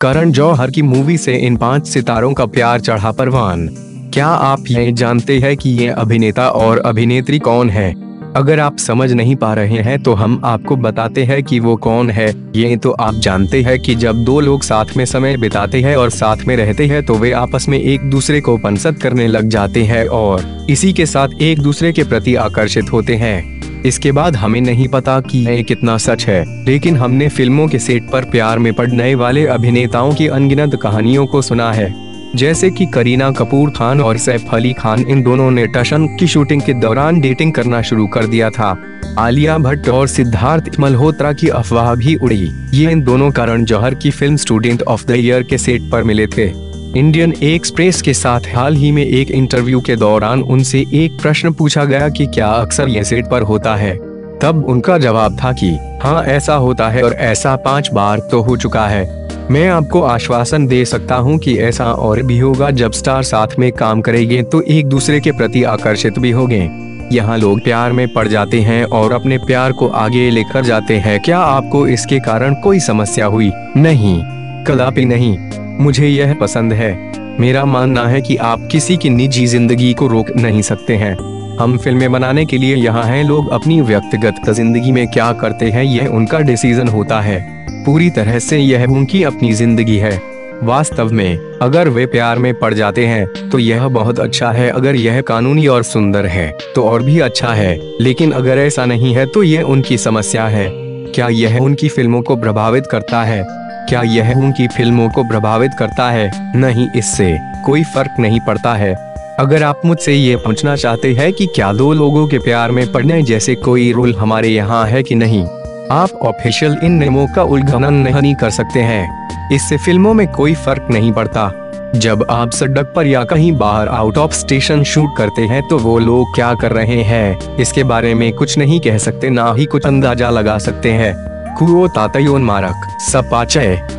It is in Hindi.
करण जौहर की मूवी से इन पाँच सितारों का प्यार चढ़ा परवान। क्या आप ये जानते हैं कि ये अभिनेता और अभिनेत्री कौन है? अगर आप समझ नहीं पा रहे हैं तो हम आपको बताते हैं कि वो कौन है। ये तो आप जानते हैं कि जब दो लोग साथ में समय बिताते हैं और साथ में रहते हैं तो वे आपस में एक दूसरे को पंसद करने लग जाते हैं और इसी के साथ एक दूसरे के प्रति आकर्षित होते हैं। इसके बाद हमें नहीं पता कि यह कितना सच है, लेकिन हमने फ़िल्मों के सेट पर प्यार में पड़ने वाले अभिनेताओं की अनगिनत कहानियों को सुना है। जैसे कि करीना कपूर खान और सैफ अली खान, इन दोनों ने टशन की शूटिंग के दौरान डेटिंग करना शुरू कर दिया था। आलिया भट्ट और सिद्धार्थ मल्होत्रा की अफवाह भी उड़ी। ये इन दोनों कारण जौहर की film student of the year के सेट पर मिले थे। इंडियन एक्सप्रेस के साथ हाल ही में एक इंटरव्यू के दौरान उनसे एक प्रश्न पूछा गया कि क्या अक्सर ये सेट पर होता है? तब उनका जवाब था कि हाँ ऐसा होता है और ऐसा पाँच बार तो हो चुका है। मैं आपको आश्वासन दे सकता हूँ कि ऐसा और भी होगा, जब स्टार साथ में काम करेंगे तो एक दूसरे के प्रति आकर्षित भी होंगे। यहाँ लोग प्यार में पड़ जाते हैं और अपने प्यार को आगे लेकर जाते हैं। क्या आपको इसके कारण कोई समस्या हुई? नहीं। कदापि नहीं। मुझे यह पसंद है। मेरा मानना है कि आप किसी की निजी ज़िंदगी को रोक नहीं सकते हैं। हम फ़िल्में बनाने के लिए यहाँ हैं। लोग अपनी व्यक्तिगत ज़िंदगी में क्या करते हैं, यह उनका डिसीज़न होता है। पूरी तरह से यह उनकी अपनी ज़िंदगी है। वास्तव में, अगर वे प्यार में पड़ जाते हैं तो यह बहुत अच्छा है। अगर यह कानूनी और सुंदर है तो और भी अच्छा है। लेकिन अगर ऐसा नहीं है तो यह उनकी समस्या है। क्या यह उनकी फ़िल्मों को प्रभावित करता है? क्या यह उनकी फ़िल्मों को प्रभावित करता है? नहीं, इससे कोई फ़र्क नहीं पड़ता है। अगर आप मुझसे ये पूछना चाहते हैं कि क्या दो लोगों के प्यार में पड़ने जैसे कोई रूल हमारे यहाँ है कि नहीं, आप ऑफिशियल इन नियमों का उल्लंघन नहीं कर सकते हैं। इससे फ़िल्मों में कोई फ़र्क नहीं पड़ता। जब आप सड़क पर या कहीं बाहर आउट ऑफ़ स्टेशन शूट करते हैं तो वो लोग क्या कर रहे हैं? इसके बारे में कुछ नहीं कह सकते, ना ही कुछ अंदाज़ा लगा सकते हैं। कुओ तातयोन मारक सपाचय